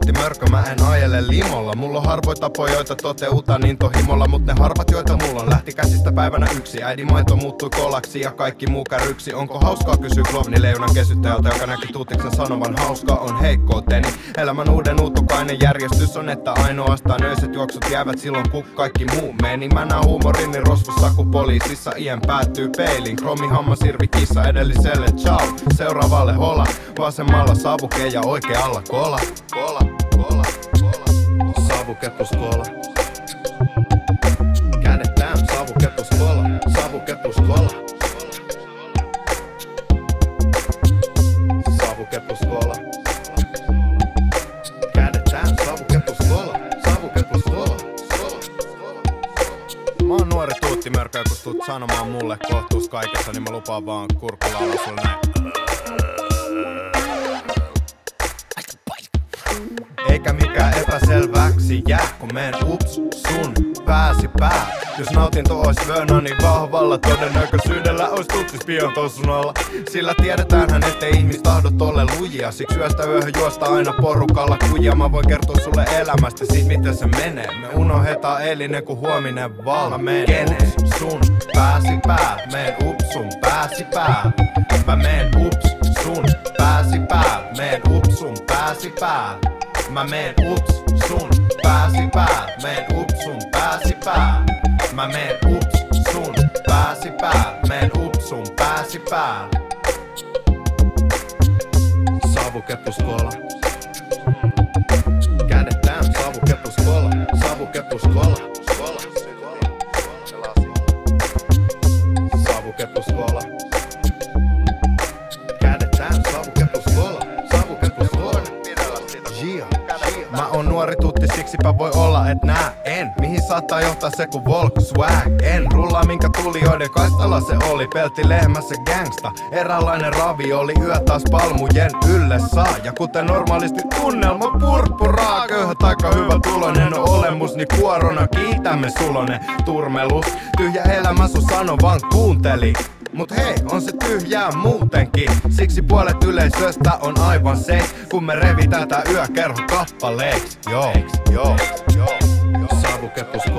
tuutti mörkö, mä en ajele limolla. Mulla on harvoin tapoja, joita toteutan intohimolla Mut ne harvat, joita mulla on, lähti käsistä päivänä yksi Äidin maito muuttui kolaksi ja kaikki muu kärryksi. Onko hauskaa kysyä klovni leijonan kesyttäjältä Joka näki tuutiksen sanovan hauska on heikkouteni. Elämän uuden uutukainen järjestys on, että ainoastaan öiset juoksut jäävät silloin kun kaikki muu meni. Mä näen huumorini rosvossa kun poliisissa ien päättyy peilin Kromi hammas irvi kissa edelliselle. Ciao Seuraavalle hola. Vasemmalla savuke ja oikealla Kola, kola, Savukepus kola Kädet täyn savukepus kola Savukepus kola Mä oon nuori tuuttimörkö, kun tuut sanomaan mulle kohtuus kaikessa, niin mä lupaan vaan kurkkulaulu sulle näin. Eikä mikään epäselväksi jää, kun meen ups sun pääsi pää. Jos nautinto ois vöönä, niin vahvalla todennäköisyydellä ois tutsis pian tossun alla. Sillä tiedetäänhän, ettei ihmistahdot ole lujia. Siksi yöstä yöhön juosta aina porukalla kujia. Mä voin kertoa sulle elämästä, siitä miten se menee. Me unohdetaan eilinen, kun huominen val. Mä meen ups sun pääsi pää. Meen ups sun pääsi pää. Mä meen ups sun pääsi pää. Meen ups sun pääsi pää. Mä meen ups sun pääsi pää. Meen ups sun pääsi pää. Mä meen ups sun pääsi pää. Meen ups sun pääsi pää. Savukepuskola. Kädet täyn savukepuskola. Savukepuskola. Skola. Savukepuskola. Kädet nuori tutti, siksipä voi olla, et nää en. Mihin saattaa johtaa se kun Volkswagen En. Rullaa minkä tulijoiden kaistalla se oli Pelti lehmässä gangsta. Eräänlainen ravi oli yö taas palmujen ylle saa. Ja kuten normaalisti tunnelma purppuraa. Köyhä taika hyvä tulonen on olemus Niin kuorona kiitämme sulonen. Turmelus Tyhjä elämä sun sano vaan kuunteli Mut hei, on se tyhjää muutenkin. Siksi puolet yleisöstä on aivan seis Kun me revitään tää yökerho kappaleiksi Joo, joo, joo Savukepuskola